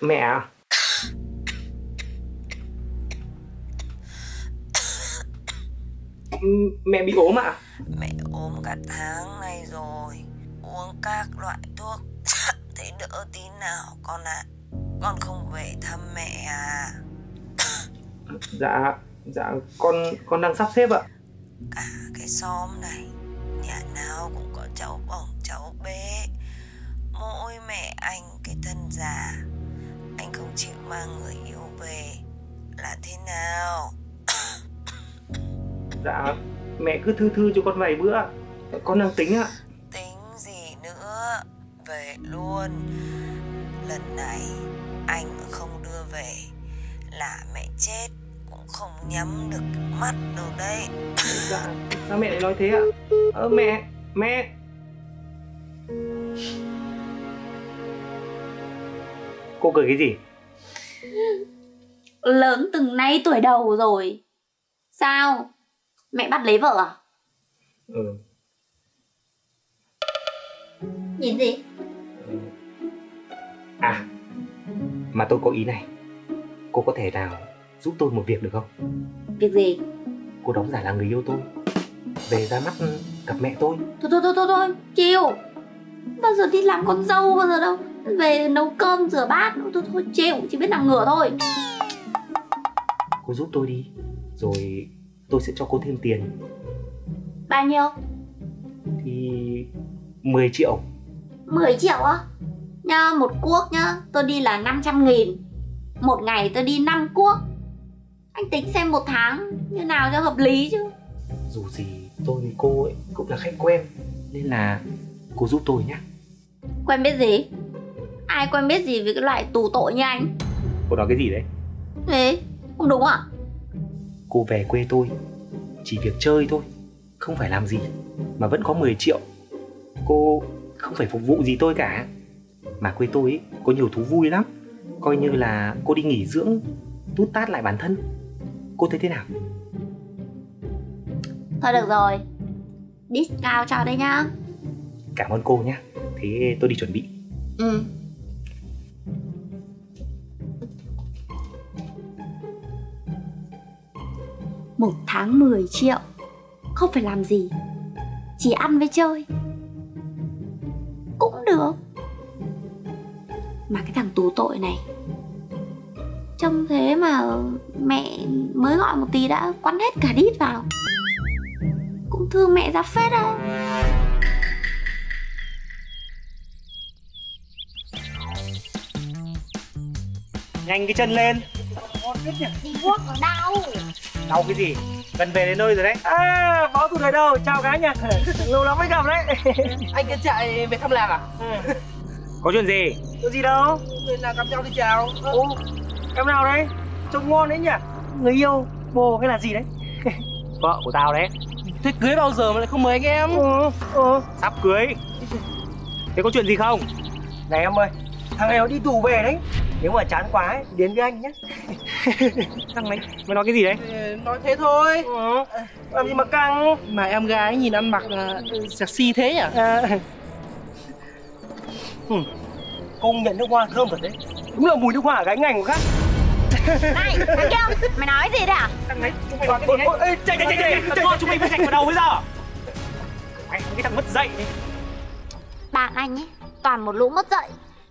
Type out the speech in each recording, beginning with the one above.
mẹ à? Mẹ bị ốm à Mẹ ốm cả tháng này rồi. Uống các loại thuốc. Thấy đỡ tí nào con ạ. À. Con không về thăm mẹ à. Dạ dạ con con đang sắp xếp ạ. Cả cái xóm này Nhà nào cũng có cháu bỏng cháu bé Mỗi mẹ anh cái thân già Anh không chịu mang người yêu về. Là thế nào? Dạ mẹ cứ thư thư cho con vài bữa con đang tính ạ. Tính gì nữa? Về luôn. Lần này anh không đưa về. Là mẹ chết Cũng không nhắm được mắt đâu đấy. Dạ sao mẹ lại nói thế ạ? Ờ, mẹ mẹ cô cười cái gì? Lớn từng nay tuổi đầu rồi. Sao? Mẹ bắt lấy vợ à? ừ. Nhìn gì? à mà tôi có ý này. Cô có thể nào giúp tôi một việc được không? Việc gì? cô đóng giả là người yêu tôi. Về ra mắt gặp mẹ tôi. Thôi thôi thôi thôi thôi Chịu Bao giờ đi làm con dâu bao giờ đâu Về nấu cơm rửa bát Thôi thôi chịu Chỉ biết nằm ngửa thôi. Cô giúp tôi đi rồi tôi sẽ cho cô thêm tiền. Bao nhiêu? thì 10 triệu. 10 triệu á? Nha một cuốc nhá Tôi đi là 500 nghìn. Một ngày tôi đi 5 cuốc. Anh tính xem một tháng Như nào cho hợp lý chứ. Dù gì tôi với cô ấy cũng là khách quen nên là cô giúp tôi nhé Quen biết gì? Ai quen biết gì với cái loại tù tội như anh? cô nói cái gì đấy? Thế, không đúng à? cô về quê tôi chỉ việc chơi thôi không phải làm gì mà vẫn có 10 triệu. Cô không phải phục vụ gì tôi cả. Mà quê tôi ấy, có nhiều thú vui lắm. Coi như là cô đi nghỉ dưỡng tút tát lại bản thân. Cô thấy thế nào? Thôi được rồi Discount cho đây nhá. Cảm ơn cô nhé thế tôi đi chuẩn bị. Ừ Một tháng 10 triệu. Không phải làm gì Chỉ ăn với chơi. Cũng được. Mà cái thằng tù tội này Trông thế mà mẹ mới gọi một tí đã quắn hết cả đít vào. Cũng thương mẹ ra phết á. Nhanh cái chân lên. Đi quốc ở đâu đau cái gì? Gần về đến nơi rồi đấy. À, phó thủ đời đâu, chào gái nha Lâu lắm mới gặp đấy. Anh cứ chạy về thăm làng à? Có chuyện gì? Có gì đâu. Người nào gặp nhau thì chào. Ô, em nào đấy? Trông ngon đấy nhỉ? Người yêu, bồ hay là gì đấy? Vợ của tao đấy. Thế cưới bao giờ mà lại không mời anh em? Ừ, ừ. Sắp cưới. Thế có chuyện gì không? Này em ơi, thằng này nó đi tù về đấy Nếu mà chán quá ấy, đến với anh nhé. Thằng này mày nói cái gì đấy? Ờ, nói thế thôi. Ừ. Làm gì mà căng? Mà em gái nhìn ăn mặc uh, sexy thế nhỉ? À. ừ. Công nhận nước hoa thơm thật đấy. Đúng là mùi nước hoa ở gái ngành của khác. Này, thằng kia, mày nói gì đấy à? thằng này chúng mày nói cái gì đấy? Ôi, chạy chạy chạy chạy Thằng chúng mày bị gạch vào đầu bây giờ. Mày cái thằng mất dạy ấy. Bạn anh ấy, toàn một lũ mất dạy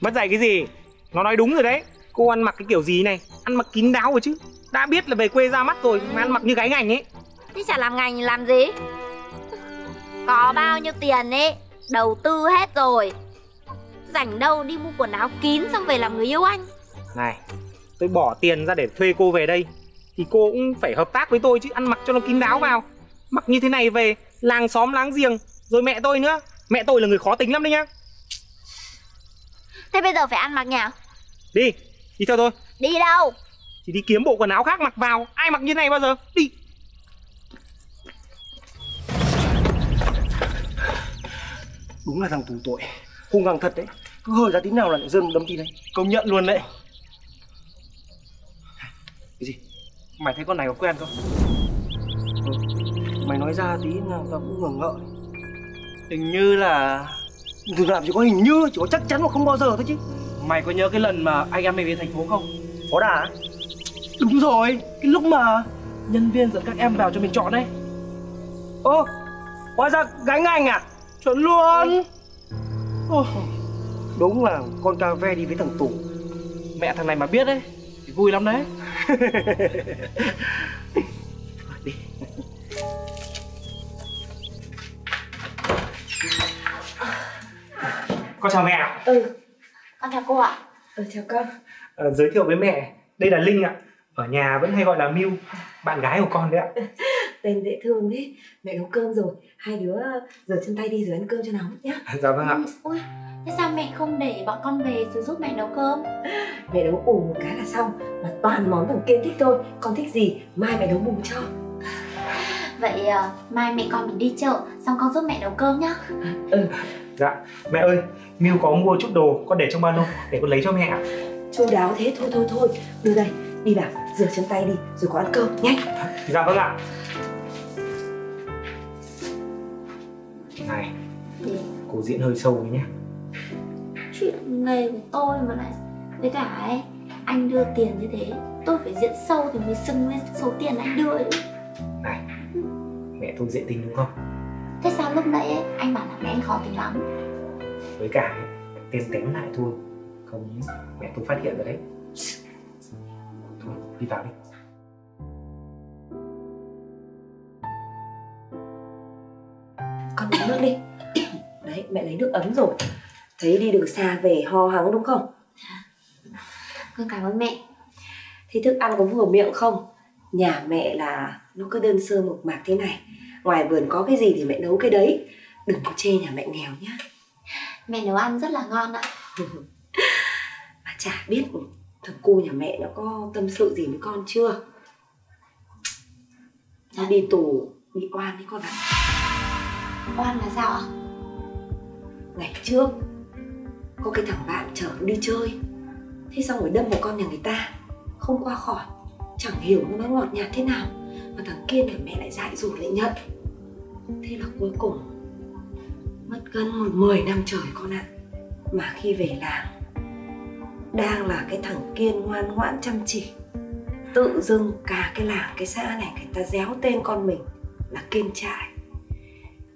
mất dạy cái gì nó nói đúng rồi đấy. Cô ăn mặc cái kiểu gì này? Ăn mặc kín đáo rồi chứ. Đã biết là về quê ra mắt rồi mà ăn mặc như gái ngành ấy. Thế chả làm ngành làm gì? Có bao nhiêu tiền ấy, đầu tư hết rồi. Rảnh đâu đi mua quần áo kín xong về làm người yêu anh. Này tôi bỏ tiền ra để thuê cô về đây thì cô cũng phải hợp tác với tôi chứ ăn mặc cho nó kín đáo vào. Mặc như thế này về làng xóm láng giềng rồi mẹ tôi nữa. Mẹ tôi là người khó tính lắm đấy nhá Thế bây giờ phải ăn mặc nhnào? đi đi theo tôi Đi đâu? thì đi kiếm bộ quần áo khác mặc vào ai mặc như này bao giờ đi Đúng là thằng tù tội Hung hăng thật đấy Cứ hơi ra tí nào là lại một đấm tí đấy Công nhận luôn đấy Cái gì? Mày thấy con này có quen không? Ừ. Mày nói ra tí nào tao cũng ngờ ngợ Hình như là Đừng làm chỉ có hình như Chỉ có chắc chắn mà không bao giờ thôi chứ Mày có nhớ cái lần mà anh em mày về thành phố không? Có đà Đúng rồi, cái lúc mà nhân viên dẫn các em vào cho mình chọn đấy. Ô, hóa ra gánh anh à? Chuẩn luôn Ồ, đúng là con cà ve đi với thằng Tủ. Mẹ thằng này mà biết đấy, thì vui lắm đấy. Con chào mẹ ạ. Ừ. Con chào cô ạ. Ừ chào con. Ờ, Giới thiệu với mẹ Đây là Linh ạ. Ở nhà vẫn hay gọi là Miu Bạn gái của con đấy ạ. Tên dễ thương đấy Mẹ nấu cơm rồi. Hai đứa rửa chân tay đi rồi ăn cơm cho nóng nhá. Dạ vâng ạ. Ừ, Ui Thế sao mẹ không để bọn con về rồi giúp mẹ nấu cơm? Mẹ nấu ủ một cái là xong Mà toàn món thằng Kiên thích thôi. Con thích gì mai mẹ nấu bù cho. Vậy à, mai mẹ con mình đi chợ Xong con giúp mẹ nấu cơm nhá Dạ. Mẹ ơi Miu có mua chút đồ Con để trong ba lô Để con lấy cho mẹ ạ. Chu đáo thế thôi thôi thôi. Đưa đây Đi vào rửa chân tay đi Rồi có ăn cơm nhanh Dạ vâng ạ. Này Thì Cô diễn hơi sâu đấy nhé. Chuyện nghề của tôi mà lại Với cả ấy Anh đưa tiền như thế Tôi phải diễn sâu thì mới xứng với số tiền anh đưa ấy. Này Mẹ tôi dễ tính đúng không sao lúc nãy ấy, anh bảo là mẹ anh khó tính lắm. Với cả ấy, tém lại thôi Không mẹ tôi phát hiện rồi đấy. Thôi đi vào đi. Con uống nước đi. Đấy mẹ lấy nước ấm rồi. Thấy đi đường xa về ho hắng đúng không? Con cảm ơn mẹ. Thế thức ăn có vừa miệng không? Nhà mẹ là nó cứ đơn sơ một mạc thế này Ngoài vườn có cái gì thì mẹ nấu cái đấy. Đừng có chê nhà mẹ nghèo nhá. Mẹ nấu ăn rất là ngon ạ. Mà chả biết thằng cu nhà mẹ nó có tâm sự gì với con chưa? Nó đi tù bị oan đấy con ạ. Oan là sao ạ? Ngày trước Có cái thằng bạn chở đi chơi. Thế xong rồi đâm vào con nhà người ta. Không qua khỏi. Chẳng hiểu nó ngọt nhạt thế nào mà thằng Kiên nhà mẹ lại dại dột lại nhận. Thế là cuối cùng, Mất gần một 10 năm trời con ạ. Mà khi về làng, Đang là cái thằng Kiên ngoan ngoãn chăm chỉ, Tự dưng cả cái làng, cái xã này Người ta déo tên con mình Là Kiên Trại.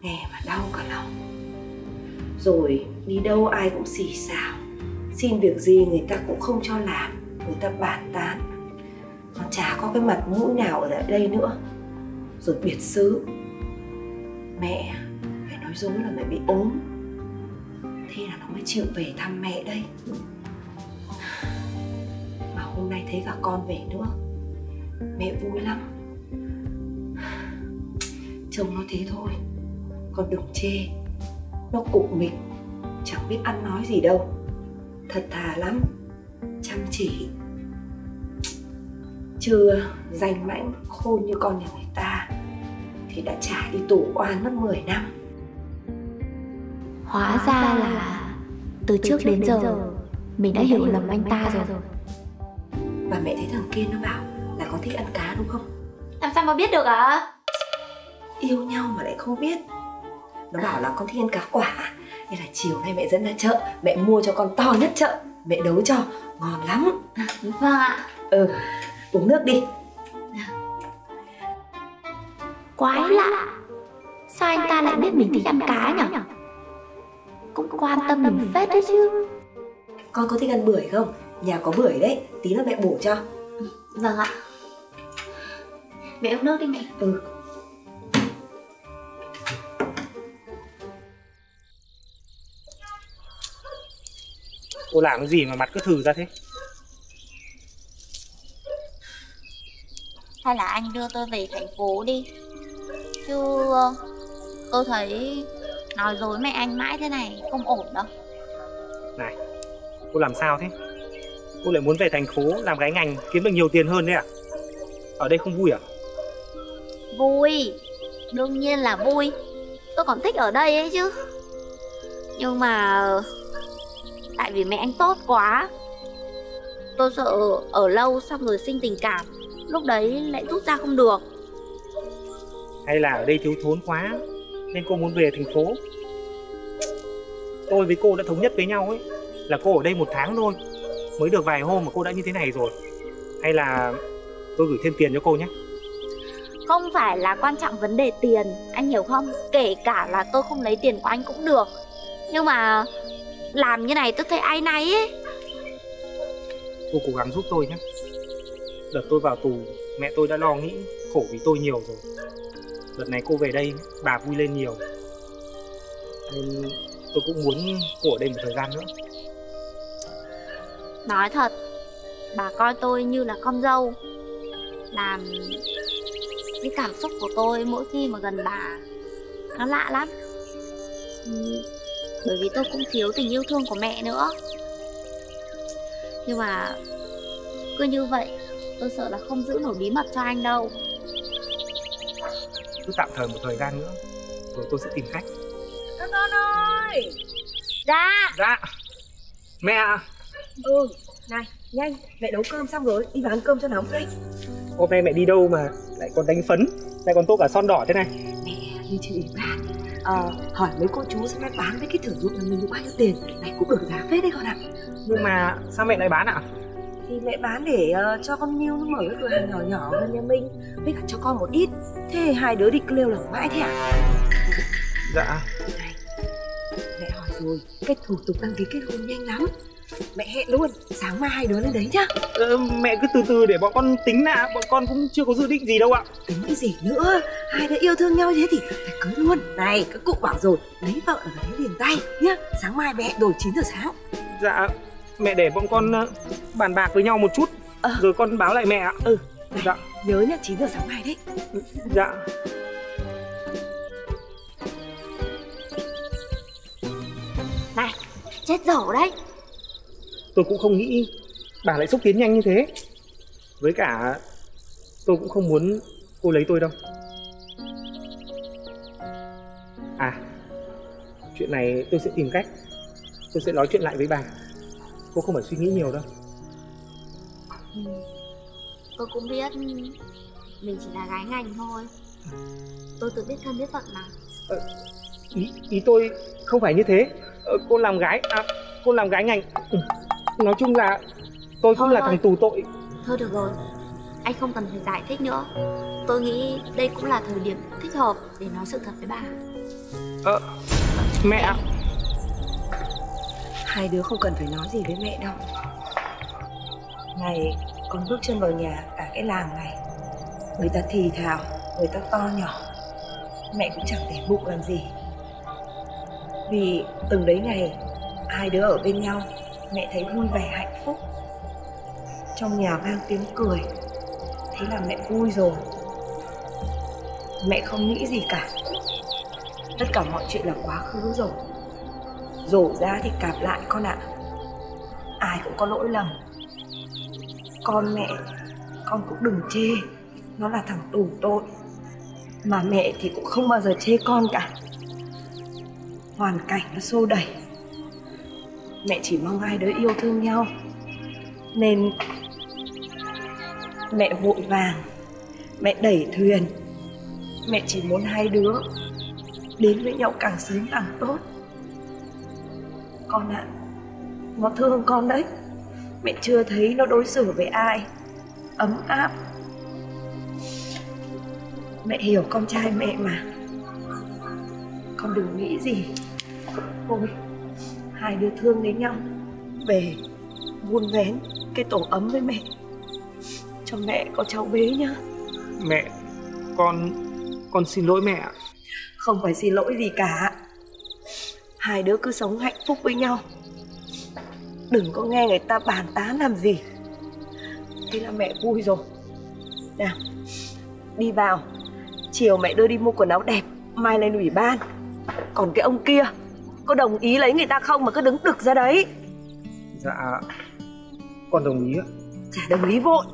Nghe mà đau cả lòng. Rồi đi đâu ai cũng xì xào. Xin việc gì người ta cũng không cho làm, người ta bàn tán chả có cái mặt mũi nào ở đây nữa. Rồi biệt xứ. Mẹ, phải nói dối là mẹ bị ốm. Thế là nó mới chịu về thăm mẹ đây. Mà hôm nay thấy cả con về nữa. Mẹ vui lắm. Trông nó thế thôi. Con đừng chê. Nó cục mình. Chẳng biết ăn nói gì đâu. Thật thà lắm. Chăm chỉ chưa danh mãnh khôn như con nhà người ta thì đã trả đi tù oan mất 10 năm. Hóa ra là từ trước đến giờ mình đã hiểu lầm anh ta rồi. và mẹ thấy thằng kia nó bảo là có thích ăn cá đúng không? Làm sao mà biết được ạ? yêu nhau mà lại không biết. Nó bảo là con thích ăn cá quả nên là chiều nay mẹ dẫn ra chợ mẹ mua cho con to nhất chợ mẹ nấu cho ngon lắm. Vâng ạ. Ừ uống nước đi. Quái lạ. Sao anh ta lại biết mình thích ăn cá nhỉ? Cũng quan tâm mình phết đấy chứ. Con có thích ăn bưởi không? Nhà có bưởi đấy tí nữa mẹ bổ cho. Vâng ạ. Mẹ uống nước đi mẹ. Ừ. Cô làm cái gì mà mặt cứ thử ra thế Hay là anh đưa tôi về thành phố đi? Chứ ờ, tôi thấy nói dối mẹ anh mãi thế này không ổn đâu. Này Cô làm sao thế? Cô lại muốn về thành phố làm gái ngành kiếm được nhiều tiền hơn đấy à? Ở đây không vui à? Vui? Đương nhiên là vui. Tôi còn thích ở đây ấy chứ. Nhưng mà Tại vì mẹ anh tốt quá Tôi sợ ở lâu xong rồi sinh tình cảm Lúc đấy lại rút ra không được. Hay là ở đây thiếu thốn quá Nên cô muốn về thành phố. Tôi với cô đã thống nhất với nhau ấy là cô ở đây một tháng thôi mới được vài hôm mà cô đã như thế này rồi. Hay là tôi gửi thêm tiền cho cô nhé. Không phải là quan trọng vấn đề tiền Anh hiểu không? Kể cả là tôi không lấy tiền của anh cũng được. Nhưng mà Làm như này tôi thấy ai náy ấy. Cô cố gắng giúp tôi nhé đợt tôi vào tù, mẹ tôi đã lo nghĩ khổ vì tôi nhiều rồi. Đợt này cô về đây, bà vui lên nhiều. Nên tôi cũng muốn cô ở đây một thời gian nữa. Nói thật, Bà coi tôi như là con dâu. Làm Cái cảm xúc của tôi mỗi khi mà gần bà, Nó lạ lắm. Ừ, bởi vì tôi cũng thiếu tình yêu thương của mẹ nữa. Nhưng mà Cứ như vậy Tôi sợ là không giữ nổi bí mật cho anh đâu. Cứ tạm thời một thời gian nữa rồi tôi sẽ tìm cách Các con ơi! Dạ. Dạ. Mẹ ạ. Ừ Này nhanh Mẹ nấu cơm xong rồi Đi vào ăn cơm cho nóng đi hôm nay mẹ đi đâu mà lại còn đánh phấn lại còn tô cả son đỏ thế này? Mẹ đi trên ủy ban Ờ hỏi mấy cô chú xem bán với cái thử dụng là mình được bao nhiêu tiền Này cũng được giá phết đấy con ạ. Nhưng mà sao mẹ lại bán ạ Thì mẹ bán để ờ, cho con Nhiêu nó mở cái cửa hàng nhỏ nhỏ gần nhà mình Với cả cho con một ít. Thế hai đứa đi kêu lỏng mãi thế à dạ. Này Mẹ hỏi rồi Cái thủ tục đăng ký kết hôn nhanh lắm. Mẹ hẹn luôn Sáng mai hai đứa lên đấy nhá. Ờ, mẹ cứ từ từ để bọn con tính nạ bọn con cũng chưa có dự định gì đâu ạ. Tính cái gì nữa? Hai đứa yêu thương nhau thế thì phải cưới luôn. Này các cụ bảo rồi Lấy vợ là lấy liền tay nhá. Sáng mai mẹ đổi 9 giờ sáng. Dạ mẹ để bọn con ờ, bàn bạc với nhau một chút Ờ. rồi con báo lại mẹ ạ. Ừ. Dạ. Nhớ nhá 9 giờ sáng mai đấy. Dạ. Này Chết dở đấy. Tôi cũng không nghĩ bà lại xúc tiến nhanh như thế. Với cả tôi cũng không muốn cô lấy tôi đâu. À chuyện này tôi sẽ tìm cách. Tôi sẽ nói chuyện lại với bà cô không phải suy nghĩ nhiều đâu. Ừ. Tôi cũng biết Mình chỉ là gái ngành thôi. Tôi tự biết thân biết phận mà. Ý ý tôi không phải như thế. Ờ, cô làm gái à, cô làm gái ngành. Ừ. nói chung là tôi cũng Thôi là thôi. thằng tù tội. Thôi được rồi. Anh không cần phải giải thích nữa. Tôi nghĩ đây cũng là thời điểm thích hợp Để nói sự thật với bà. Ờ, mẹ ạ Hai đứa không cần phải nói gì với mẹ đâu. Ngày con bước chân vào nhà cả cái làng này. Người ta thì thào, Người ta to nhỏ. Mẹ cũng chẳng để bụng làm gì. Vì từng đấy ngày, Hai đứa ở bên nhau, Mẹ thấy vui vẻ, hạnh phúc. Trong nhà vang tiếng cười. Thế là mẹ vui rồi. Mẹ không nghĩ gì cả. Tất cả mọi chuyện là quá khứ rồi. Rổ ra thì cạp lại con ạ. Ai cũng có lỗi lầm. Con mẹ, Con cũng đừng chê. Nó là thằng tù tội. Mà mẹ thì cũng không bao giờ chê con cả. Hoàn cảnh nó xô đẩy. Mẹ chỉ mong hai đứa yêu thương nhau. Nên Mẹ vội vàng. Mẹ đẩy thuyền. Mẹ chỉ muốn hai đứa Đến với nhau càng sớm càng tốt con ạ. Nó thương con đấy. Mẹ chưa thấy nó đối xử với ai. Ấm áp. Mẹ hiểu con trai mẹ mà. Con đừng nghĩ gì. Thôi Hai đứa thương đến nhau. Về Vun vén Cái tổ ấm với mẹ. Cho mẹ có cháu bế nhá. Mẹ con con xin lỗi mẹ ạ. Không phải xin lỗi gì cả Hai đứa cứ sống hạnh phúc với nhau. Đừng có nghe người ta bàn tán làm gì. Thế là mẹ vui rồi. Nào Đi vào. Chiều mẹ đưa đi mua quần áo đẹp Mai lên ủy ban. Còn cái ông kia Có đồng ý lấy người ta không mà cứ đứng đực ra đấy? Dạ con đồng ý ạ. Chả đồng ý vội.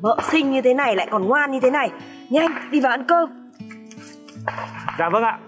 Vợ sinh như thế này lại còn ngoan như thế này. Nhanh đi vào ăn cơm. Dạ vâng ạ